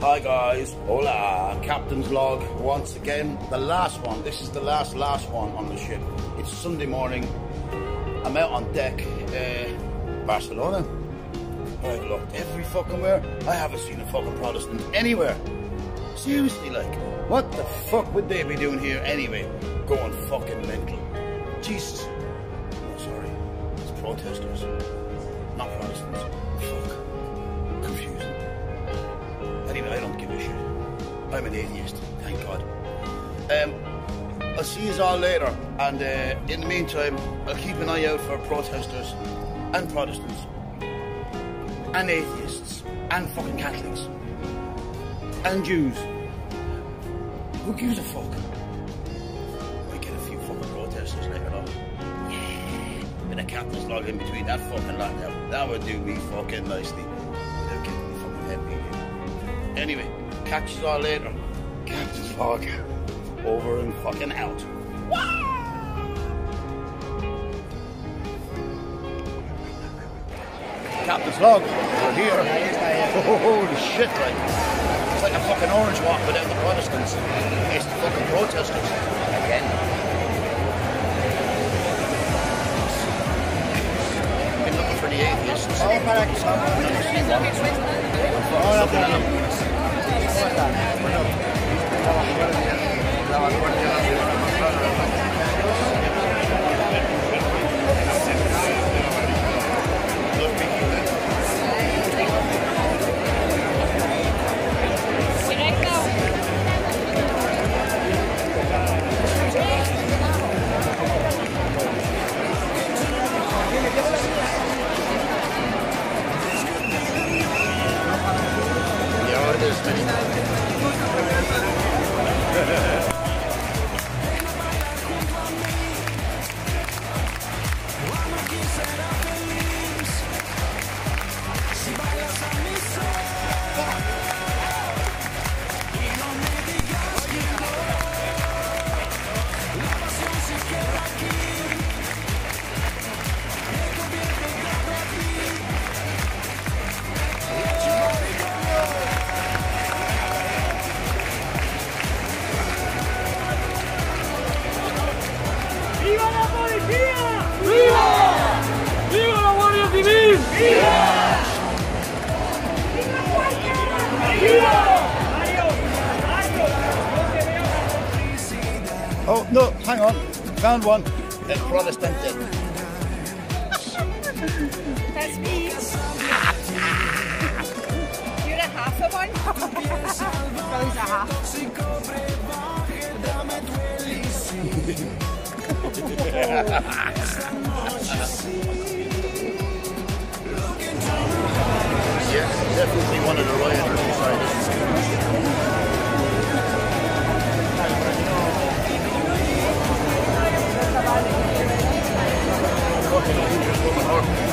Hi guys, hola, captain's log once again. The last one, this is the last, last one on the ship. It's Sunday morning. I'm out on deck, uh, Barcelona. I've looked every fucking where. I haven't seen a fucking Protestant anywhere. Seriously, like, what the fuck would they be doing here anyway? Going fucking mental. Jesus. Oh, sorry. It's protesters, not Protestants. Fuck. Confusing. I don't give a shit. I'm an atheist, thank God. Um, I'll see you all later, and uh, in the meantime, I'll keep an eye out for protesters and Protestants and atheists and fucking Catholics and Jews. Who gives a fuck? Might get a few fucking protesters later on. Yeah, bit of captain's log in between that fucking lot now. That would do me fucking nicely. Anyway, catch you all later. Captain's log. Over and fucking out. Captain's log. We're here. Holy shit, like. It's like a fucking orange walk without the Protestants. It's the fucking protesters. Again. Been looking for the atheists. Never seen one. I'm fucking looking at them. Yeah, it is Civil! ¡Viva! ¡Viva! Oh, no, hang on. Found one. The Protestant. That's me. You're a half of one. Rose a half. Yeah, definitely one of the rioters decided. Fucking dangerous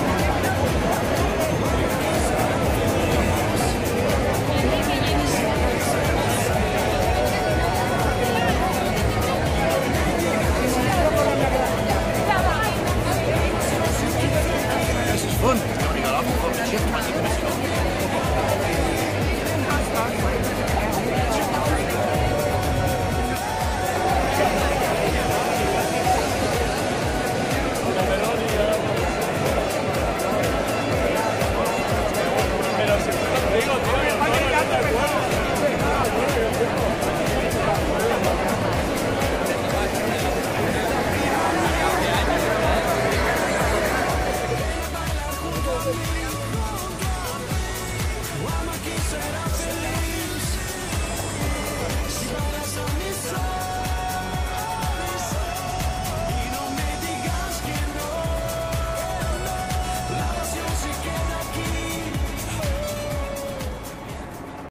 será feliz si paras a mis ojos.